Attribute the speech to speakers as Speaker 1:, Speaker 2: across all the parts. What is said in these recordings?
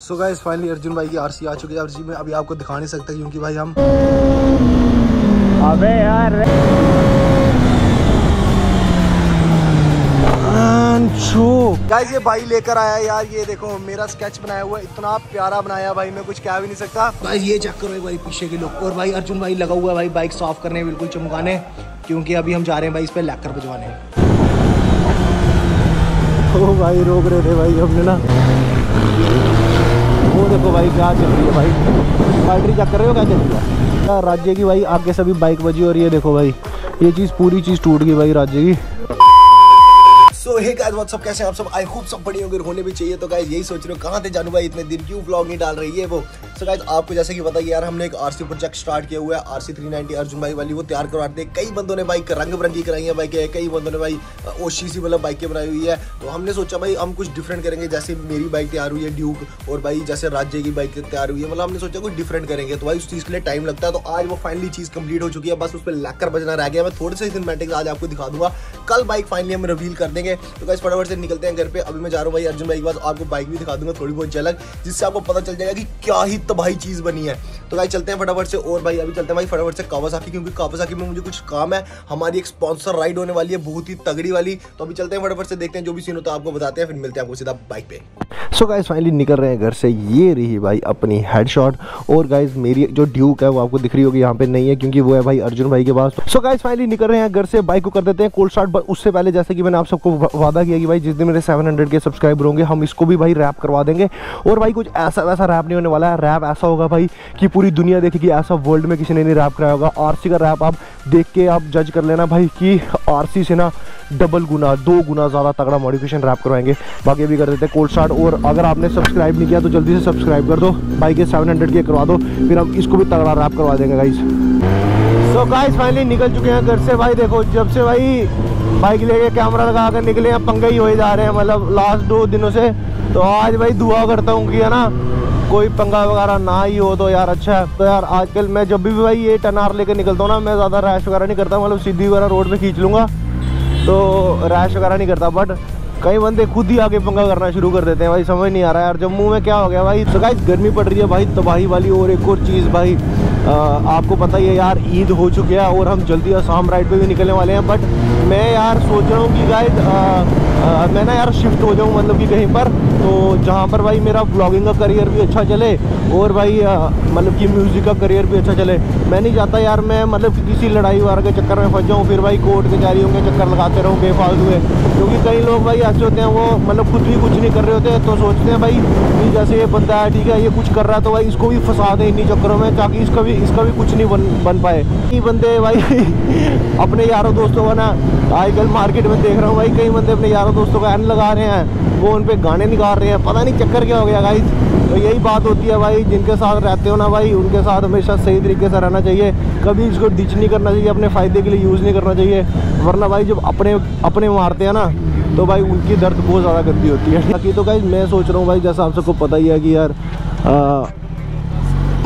Speaker 1: So guys finally Arjun भाई की RC आ चुकी है। आरसी में अभी आपको दिखा नहीं सकता क्योंकि भाई हम
Speaker 2: अबे यार।
Speaker 1: गाइस ये भाई लेकर आया यार ये देखो मेरा स्केच बनाया हुआ है। इतना प्यारा बनाया भाई मैं कुछ कह भी नहीं सकता। भाई ये चेक करो एक भाई पीछे के लोग। और भाई अर्जुन भाई लगा हुआ है भाई बाइक साफ़ करने बिल्कुल चमकाने। क्योंकि अभी हम जा रहे हैं भाई इस पर लैकर बजवाने। ओ भाई रोक रहे थे भाई हमने ना। वो देखो भाई क्या चल रही है भाई। बैटरी चेक कर रहे हो क्या चल रही है? राज्य की भाई आगे सभी बाइक बजी और ये देखो भाई। ये चीज़ पूरी चीज़ टूट गई भाई राज्य की। So hey guys what's up कैसे हैं आप सब? आई होप सब बढ़िया होंगे होने भी चाहिए। तो गाइस यही सोच रहे हो, कहाँ थे जानू भाई? इतने दिन क्यों व्लॉग नहीं डाल रही? है वो। सो गाइस आपको जैसे कि पता है यार, हमने एक आरसी प्रोजेक्ट स्टार्ट किया हुआ है आरसी 390 अर्जुन भाई वाली। वो तैयार करवाते हैं कई बंदों ने बाइक रंग बिरंगी कराई है बाइक। कई बंदों ने भाई ओशी सी मतलब बाइकें बनाई हुई है। तो हमने सोचा, भाई, हम कुछ डिफरेंट करेंगे। जैसे मेरी बाइक तैयार हुई है ड्यूक और भाई, जैसे राज्य की बाइक तैयार हुई है। मतलब हमने सोचा कुछ डिफरेंट करेंगे। तो भाई, उस चीज़ के लिए टाइम लगता है। तो आज वो फाइनली चीज़ कंप्लीट हो चुकी है। बस उस पर लैकर बजना रह गया। मैं थोड़े से सिनेमेटिक्स आज आपको दिखा दूँगा। कल बाइक फाइनली हम रिवील कर देंगे। तो गाइस फटाफट से निकलते हैं घर पे। अभी मैं जा रहा हूँ भाई अर्जुन भाई के पास आपको बाइक भी दिखा दूँगा, थोड़ी बहुत झलक, जिससे आपको पता चल जाएगा कि क्या ही तबाही चीज़ बनी है। तो भाई चलते हैं फटाफट से और भाई, अभी चलते हैं भाई फटाफट से कावासाकी क्योंकि कावासाकी में मुझे कुछ काम है। हमारी एक स्पॉन्सर राइड होने वाली है, बहुत ही तगड़ी वाली। तो अभी चलते हैं फटाफट से, देखते हैं जो भी सीन होता है आपको बताते हैं, फिर मिलते हैं आपको सीधा बाइक पे। सो गाइज़ फाइनली निकल रहे हैं घर से। ये रही भाई अपनी हेडशॉट और गाइज़ मेरी जो ड्यूक है, वो आपको दिख रही होगी, यहाँ पे नहीं है, क्योंकि वो है भाई अर्जुन भाई के पास। सो गाइज़ फाइनली निकल रहे हैं घर से। बाइक को कर देते हैं कोल्ड स्टार्ट उससे पहले जैसे कि मैंने आप सबको वादा किया कि भाई जिस दिन मेरे 700 के सब्सक्राइबर होंगे, हम इसको भी भाई रैप करवा देंगे। और भाई कुछ ऐसा वैसा रैप नहीं होने वाला है। रैप ऐसा होगा भाई कि पूरी दुनिया देखेगी ऐसा वर्ल्ड में किसी ने नहीं रैप कराया होगा। आरसी का रैप आप देख के आप जज कर लेना भाई कि आरसी से ना डबल गुना, दो गुना ज़्यादा तगड़ा मॉडिफिकेशन रैप करवाएँगे। बाकी भी कर देते हैं कोल्ड स्टार्ट और अगर आपने सब्सक्राइब नहीं किया तो जल्दी से सब्सक्राइब कर दो। भाई के सेवन के करवा दो। फिर हम इसको भी तगड़ा रैप करवा देंगे गाइस सो गाइस फाइनली निकल चुके हैं घर से। भाई देखो, जब से भाई बाइक लेके कैमरा लगा कर निकले हैं पंगे ही हो जा रहे हैं मतलब लास्ट दो दिनों से। तो आज भाई दुआ करता हूँ कि है ना कोई पंगा वगैरह ना ही हो तो यार अच्छा है। तो यार आजकल मैं जब भी भाई ये टन आर लेकर निकलता हूँ ना मैं ज़्यादा रैश वगैरह नहीं करता मतलब सीधी वगैरह रोड पे खींच लूँगा। तो रैश वगैरह नहीं करता बट कई बंदे खुद ही आके पंगा करना शुरू कर देते हैं भाई समझ नहीं आ रहा यार जम्मू में क्या हो गया भाई। तो गाइस गर्मी पड़ रही है भाई तबाही वाली और एक और चीज़ भाई आ, आपको पता ही है यार ईद हो चुकी है और हम जल्दी आसाम राइड पे भी निकलने वाले हैं बट मैं यार सोच रहा हूँ कि गाइस मैं ना यार शिफ्ट हो जाऊँ मतलब कि कहीं पर तो जहाँ पर भाई मेरा ब्लॉगिंग का करियर भी अच्छा चले और भाई मतलब कि म्यूज़िक का करियर भी अच्छा चले। मैं नहीं चाहता यार मैं मतलब कि किसी लड़ाई वार के चक्कर में फंस जाऊँ, फिर भाई कोर्ट के चक्कर लगाते रहूँ बेफालतू है क्योंकि कई लोग भाई ऐसे होते हैं, वो मतलब खुद भी कुछ नहीं कर रहे होते तो सोचते हैं भाई कि जैसे ये बंदा है, ठीक है, ये कुछ कर रहा है तो भाई इसको भी फंसा दें इन्हीं चक्करों में, ताकि इसका भी इसका भी कुछ नहीं बन बन पाए। ये बंदे भाई अपने यारों दोस्तों का ना आजकल मार्केट में देख रहा हूँ भाई, कई बंदे अपने यारों दोस्तों का एन लगा रहे हैं, वो उन पर गाने निकाल रहे हैं, पता नहीं चक्कर क्या हो गया गाइस तो यही बात होती है भाई, जिनके साथ रहते हो ना भाई, उनके साथ हमेशा सही तरीके से रहना चाहिए, कभी इसको डिच नहीं करना चाहिए, अपने फ़ायदे के लिए यूज़ नहीं करना चाहिए, वरना भाई जब अपने अपने मारते हैं ना तो भाई उनकी दर्द बहुत ज़्यादा गंदी होती है। बाकी तो भाई मैं सोच रहा हूँ भाई, जैसा आप सबको पता ही है कि यार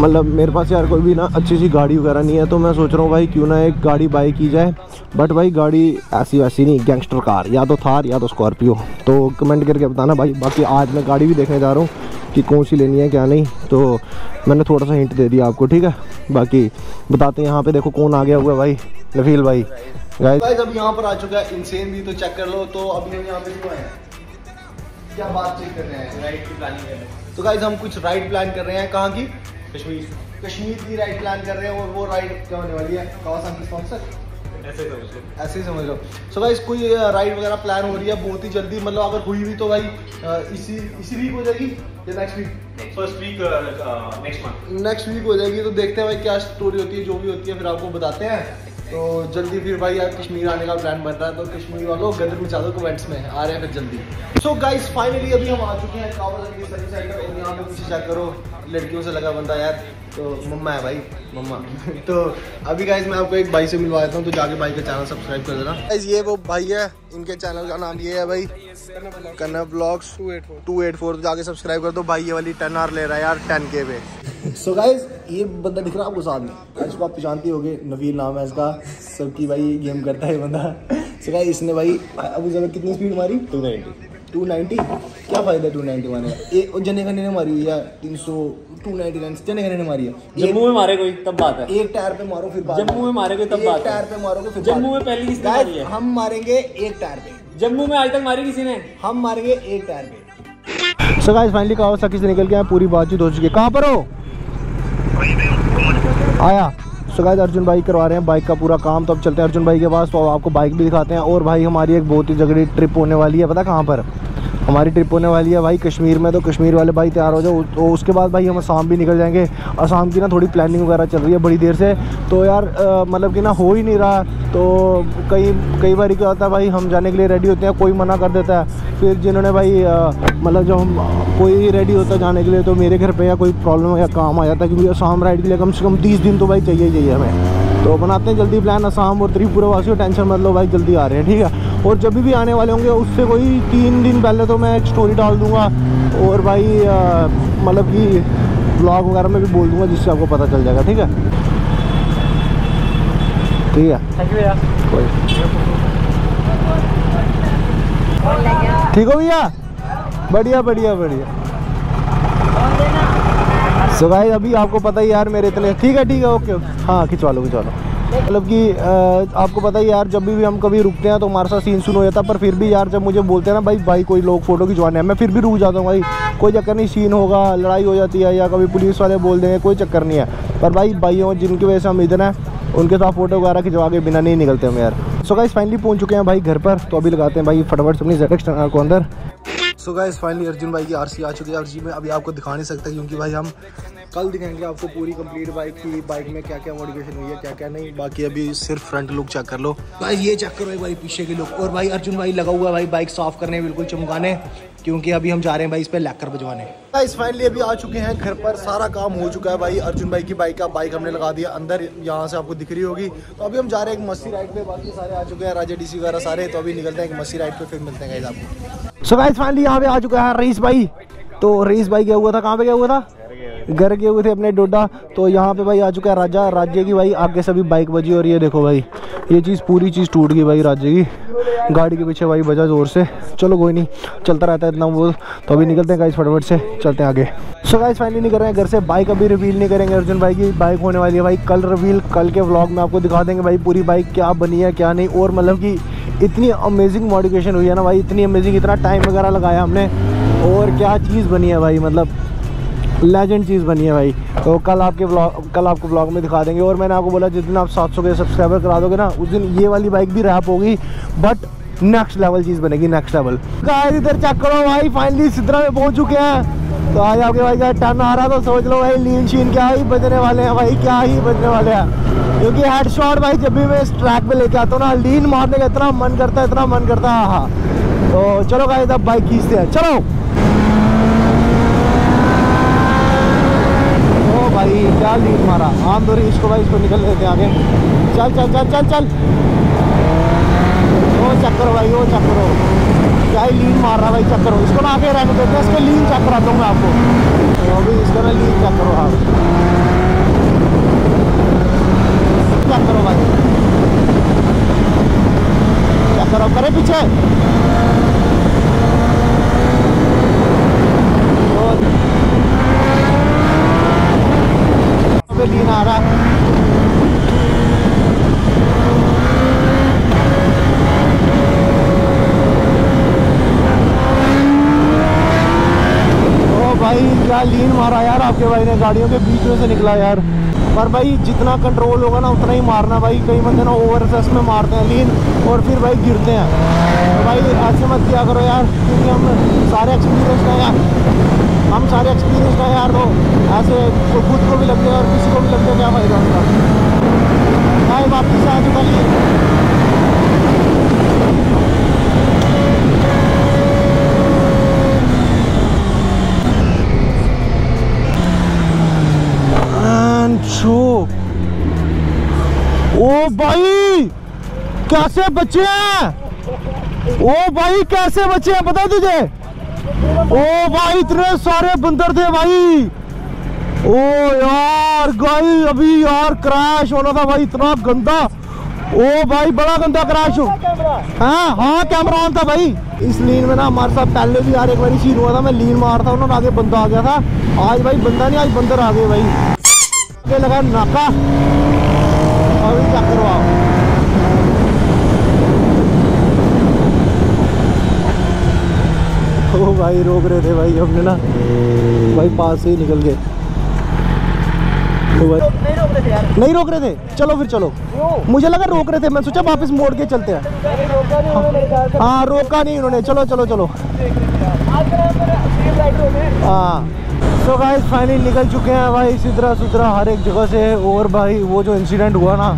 Speaker 1: मतलब मेरे पास यार कोई भी ना अच्छी सी गाड़ी वगैरह नहीं है तो मैं सोच रहा हूँ भाई क्यों ना एक गाड़ी बाई की जाए। बट भाई गाड़ी ऐसी वैसी नहीं गैंगस्टर कार या तो थार, या तो स्कॉर्पियो तो कमेंट करके बताना भाई, बाकी आज मैं गाड़ी भी देखने जा रहा हूँ कि कौन सी लेनी है, क्या नहीं। तो मैंने थोड़ा सा हिंट दे दिया आपको, ठीक है? बाकी बताते हैं यहाँ पे, देखो कौन आ गया हुआ भाई, नफील भाई। गाइस अब यहाँ पर आ चुका है इंसेन भी तो चेक कर लो तो अभी हम यहाँ पे क्यों आए क्या बात चेक कर रहे हैं? राइड की प्लानिंग कर रहे हैं। तो गाइस हम कुछ राइड प्लान कर रहे हैं, कहाँ की? कश्मीर। कश्मीर की राइड प्लान कर रहे हैं और वो राइड क्या होने वाली है? कावासाकी स्पॉन्सर
Speaker 3: ऐसे समझ लो।
Speaker 1: ऐसे ही समझ लो। सो भाई कोई राइड वगैरह प्लान हो रही है बहुत ही जल्दी? मतलब अगर हुई भी तो भाई इसी इसी वीक हो जाएगी या next week
Speaker 3: first week next month
Speaker 1: next week हो जाएगी तो देखते हैं भाई क्या स्टोरी होती है जो भी होती है फिर आपको बताते हैं। तो जल्दी फिर भाई, यार कश्मीर आने का प्लान बन रहा है तो कश्मीर वालों, गदर में दो कमेंट्स में आ रहे हैं फिर जल्दी। सो गाइस फाइनली अभी हम आ चुके हैं कावासाकी सर्विस सेंटर और यहाँ पे पीछे चेक करो, लड़कियों से लगा बंदा, यार। तो मम्मा है भाई, मम्मा। तो अभी गाइस मैं आपको एक भाई से मिलवा देता हूँ तो जाके भाई का चैनल सब्सक्राइब कर देना। गाइस ये वो भाई है, इनके चैनल का नाम ये है भाई Kanna blogs two eight four तो जाके सब्सक्राइब कर दो। भाई ये वाली टेन आर ले रहा है यार टेन के पे। सो गाइस ये बंदा दिख रहा है आपको साथ में। इसको आप पहचानती होगे नवीर नाम है इसका। सबकी भाई गेम करता है ये बंदा। सो गाइस इसने भाई अबू जबर कितनी स्पीड मारी? टू नाइनटी 290 क्या फ़ायदा 290 मारने का? एक जने ने मारी है या 300 299 जने खने ने मारी है।
Speaker 2: जम्मू में मारे कोई तब बात है।
Speaker 1: एक टायर पे मारो फिर
Speaker 2: जम्मू में। मारे कोई तब बात
Speaker 1: टायर पे मारोगे फिर
Speaker 2: जम्मू में। पहली किसने मारी है?
Speaker 1: हम मारेंगे एक टायर पे।
Speaker 2: जम्मू में आज तक मारी किसी ने?
Speaker 1: हम मारेंगे एक टायर पे। सो गाइस फाइनली कहा सकी से निकल के पूरी बातचीत हो चुकी है। कहाँ पर हो? आया सो गाइस अर्जुन भाई करवा रहे हैं बाइक का पूरा काम तो अब चलते हैं अर्जुन भाई के पास तो आपको बाइक भी दिखाते हैं, और भाई हमारी एक बहुत ही जगड़ी ट्रिप होने वाली है, पता कहाँ पर? हमारी ट्रिप होने वाली है भाई कश्मीर में तो कश्मीर वाले भाई तैयार हो जाओ। तो उसके बाद भाई हम आसाम भी निकल जाएँगे। आसाम की ना थोड़ी प्लानिंग वगैरह चल रही है बड़ी देर से। तो यार मतलब कि ना हो ही नहीं रहा। तो कई कई बार क्या होता है भाई, हम जाने के लिए रेडी होते हैं, कोई मना कर देता है। फिर जिन्होंने भाई मतलब जब हम, कोई रेडी होता जाने के लिए तो मेरे घर पर या कोई प्रॉब्लम या काम आ जाता है, क्योंकि आसाम राइड के लिए कम से कम तीस दिन तो भाई चाहिए चाहिए हमें। तो बनाते हैं जल्दी प्लान आसाम और त्रिपुरा वासियों टेंशन मत लो भाई, जल्दी आ रहे हैं, ठीक है? और जब भी आने वाले होंगे उससे कोई तीन दिन पहले तो मैं एक स्टोरी डाल दूँगा और भाई मतलब कि ब्लॉग वगैरह में भी बोल दूँगा जिससे आपको पता चल जाएगा ठीक है? ठीक है?
Speaker 2: थैंक यू भैया।
Speaker 1: ठीक हो भैया? बढ़िया बढ़िया बढ़िया। सो भाई अभी आपको पता ही यार मेरे इतने ठीक है ठीक है ओके ओके। हाँ खिंचवा लो खिंचवा लो। मतलब कि आपको पता ही यार, जब भी हम कभी रुकते हैं तो हमारे साथ सीन सुन हो जाता पर फिर भी यार जब मुझे बोलते हैं ना, भाई भाई, कोई लोग फ़ोटो खिंचवाने हैं, मैं फिर भी रुक जाता हूँ, भाई, कोई चक्कर नहीं सीन होगा, लड़ाई हो जाती है या कभी पुलिस वाले बोल देंगे, कोई चक्कर नहीं है। पर भाई, भाइयों, जिनकी वजह से हम इधर हैं, उनके साथ फ़ोटो वगैरह खिंचवा के बिना नहीं निकलते हम यार। सो गाइस फाइनली पहुँच चुके हैं भाई घर पर तो अभी लगाते हैं भाई फटाफट अपनी जेड को अंदर। सो गाइस फाइनली अर्जुन भाई की आरसी आ चुकी है। आरसी में अभी आपको दिखा नहीं सकता क्योंकि भाई हम कल दिखाएँगे आपको पूरी कंप्लीट बाइक की बाइक में क्या क्या मॉडिफिकेशन हुई है क्या क्या नहीं। बाकी अभी सिर्फ़ फ्रंट लुक चेक कर लो। भाई ये चेक करो एक बार पीछे की लुक और भाई अर्जुन भाई लगा हुआ है भाई बाइक साफ़ करने बिल्कुल चमकाने क्योंकि अभी हम जा रहे हैं भाई इस पर लैकर बजवाने। गाइस फाइनली अभी आ चुके हैं घर पर सारा काम हो चुका है भाई। अर्जुन भाई की बाइक का बाइक हमने लगा दिया अंदर यहाँ से आपको दिख रही होगी। तो अभी हम जा रहे हैं एक मस्ती राइड पे बाकी सारे आ चुके हैं राजा डीसी वगैरह सारे। तो अभी निकलते हैं एक मस्ती राइड पे फिर मिलते हैं गाइस आपको। सो गाइस फाइनली यहाँ पे आ चुका है रईस भाई। तो रईस भाई गया हुआ था? कहाँ पे गया हुआ था? घर गए हुए थे अपने डोडा। तो यहाँ पे भाई आ चुका है राजा। राज्य की भाई आगे सभी बाइक बजी और ये देखो भाई, ये चीज़ पूरी चीज़ टूट गई भाई राज्य की। गाड़ी के पीछे भाई बजा ज़ोर से। चलो कोई नहीं, चलता रहता है इतना वो। तो अभी निकलते हैं गाइस फटाफट से, चलते हैं आगे। सो गाइस फाइनली नहीं कर रहे हैं घर से। बाइक अभी रिवील नहीं करेंगे अर्जुन भाई की। बाइक होने वाली है भाई। कल रिवील कल के व्लॉग में आपको दिखा देंगे भाई पूरी बाइक क्या बनी है, क्या नहीं। और मतलब कि इतनी अमेजिंग मॉडिफिकेशन हुई है ना भाई, इतनी अमेजिंग इतना टाइम वगैरह लगाया हमने। और क्या चीज़ बनी है भाई मतलब लेजेंड चीज़ बनी है भाई। तो कल आपके ब्लॉग कल आपको ब्लॉग में दिखा देंगे। और मैंने आपको बोला, जिस दिन आप 700 के सब्सक्राइबर करा दोगे ना, उस दिन ये वाली बाइक भी रैप होगी बट नेक्स्ट लेवल चीज़ बनेगी नेक्स्ट लेवल इधर चेक करो भाई फाइनली सिद्रा में पहुँच चुके हैं। तो आज आपके भाई का टर्न आ रहा तो सोच लो भाई लीन शीन क्या ही बजने वाले हैं भाई, क्या ही बजने वाले हैं। क्योंकि हेड शॉट भाई, जब भी मैं इस ट्रैक पे लेके आता हूँ ना लीन मारने का इतना मन करता है, इतना मन करता है हाँ। तो चलो गाइस अब बाइक खींचते हैं। चलो। ओ भाई, क्या लीड मारा। आम दो इसको भाई, इसको निकल लेते हैं आगे। चल चल चल चल चल। वो चक्कर करो भाई, ओ चेक करो ही लीन मार रहा भाई चेक करो इसको ना आगे रहने देते हैं, इसके लीन चेक हूँ मैं आपको। तो अभी इसका ना लीन चेक करो आप चेक करो भाई। चेक करो, करे पीछे। लीन आ रहा है ओ भाई क्या लीन आपके भाई ने गाड़ियों के बीच में से निकला यार। पर भाई, जितना कंट्रोल होगा ना, उतना ही मारना भाई। कई बंदे ना ओवर में मारते हैं लीन और फिर भाई गिरते हैं। तो भाई, ऐसे मत किया करो यार, क्योंकि हम सारे एक्सपीरियंस हैं यार। हम सारे एक्सपीरियंस हैं यार तो ऐसे को- खुद को भी लग जाए और किसी को भी लग जाए क्या फ़ायदा उनका? भाई, वापस आ चुका भाई, कैसे बचे हैं? ओ भाई, कैसे बचे हैं बता तुझे? ओ भाई, इतने सारे बंदर थे भाई। ओ यार, गाई, अभी यार क्रैश होना था भाई, इतना गंदा। ओ भाई, बड़ा गंदा क्रैश हो। हाँ हाँ कैमरा ऑन था भाई। इस लीन में ना हमारे साथ पहले भी यार एक बार सीन हुआ था, मैं लीन मार था, उन्होंने आगे बंदा आ गया था। आज भाई बंदा नहीं, आज बंदर आ गए भाई। लगा नाका। करवाओ ओ भाई रोक रहे थे भाई हमने ना। भाई पास से ही निकल गए। तो भाई
Speaker 4: नहीं रोक रहे थे यार।
Speaker 1: नहीं रोक रहे थे? चलो फिर चलो। मुझे लगा रोक रहे थे मैं सोचा वापस मोड़ के चलते हैं। हाँ रोका नहीं उन्होंने। चलो चलो चलो।
Speaker 4: गए
Speaker 1: हाँ। सो गाइस फाइनली निकल चुके हैं भाई सुधरा सुधरा हर एक जगह से। और भाई वो जो इंसिडेंट हुआ ना,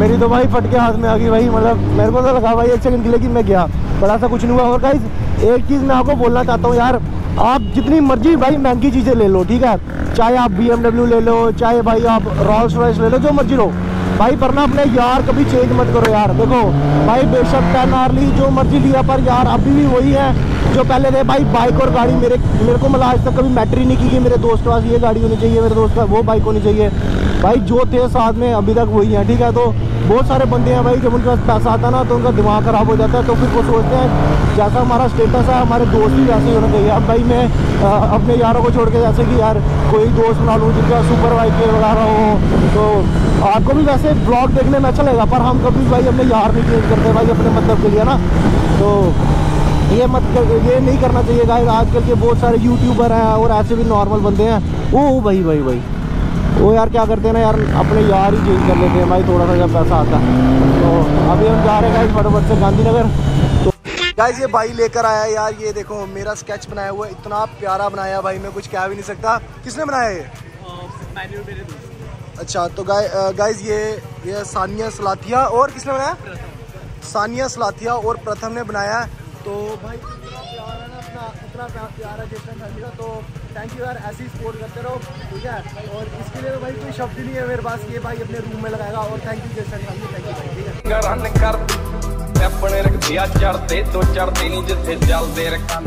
Speaker 1: मेरी तो भाई फटके हाथ में आ गई भाई मतलब मेरे को तो लगा भाई एक सेकंड के कि मैं गया। बड़ा सा कुछ नहीं हुआ। और गाइस एक चीज़ मैं आपको बोलना चाहता हूँ यार, आप जितनी मर्ज़ी भाई महँगी चीज़ें ले लो, ठीक है? चाहे आप BMW ले लो, चाहे भाई आप रॉल्स रॉयस ले लो, जो मर्ज़ी लो। भाई पर ना अपने यार कभी चेंज मत करो यार। देखो, भाई बेशक टेन आर ली जो मर्ज़ी लिया, पर यार अभी भी वही है जो पहले थे। भाई बाइक और गाड़ी मेरे मेरे को मतलब आज तक कभी मैटर ही नहीं की कि मेरे दोस्त के पास ये गाड़ी होनी चाहिए, मेरे दोस्त वो बाइक होनी चाहिए। भाई जो थे साथ में, अभी तक वही है, ठीक है? तो बहुत सारे बंदे हैं भाई जब उनके पास पैसा आता ना तो उनका दिमाग खराब हो जाता है तो फिर वो सोचते हैं जैसा हमारा स्टेटस है हमारे दोस्त भी वैसे ही होना चाहिए। अब भाई मैं अ, अपने यारों को छोड़ के जैसे कि यार कोई दोस्त बना लूँ जिनका सुपर बाइक वगैरह हो तो आपको भी वैसे ब्लॉग देखने में अच्छा लगेगा पर हम कभी भाई अपने यार नहीं चेंज करते भाई अपने मतलब के लिए ना। तो ये मत कर, ये नहीं करना चाहिए गाइस आजकल के बहुत सारे यूट्यूबर हैं और ऐसे भी नॉर्मल बंदे हैं। ओ भाई भाई भाई। वो यार क्या करते हैं ना यार, अपने यार ही चेंज कर लेते हैं भाई थोड़ा सा जब पैसा आता है। तो अभी हम जा रहे हैं फटाफट से गांधीनगर। तो गाइस ये भाई लेकर आया यार, ये देखो, मेरा स्केच बनाया हुआ इतना प्यारा बनाया भाई, मैं कुछ कह भी नहीं सकता। किसने बनाया ये? अच्छा तो गाय गाइस ये ये सानिया सलाथिया, और किसने बनाया? सानिया सलाथिया और प्रथम ने बनाया तो भाई, इतना प्यार है ना, अपना, इतना प्यार है जैसे तो थैंक यू यार, ऐसे ही सपोर्ट करते रहो, ठीक है? और इसके लिए तो भाई कोई शब्द नहीं है मेरे पास ये भाई अपने रूम में लगाएगा, और थैंक यू जैसा थैंक यू ठीक है?
Speaker 5: अपने रख दिया, चढ़ते तो चढ़ते नहीं जिसे जल दे रखा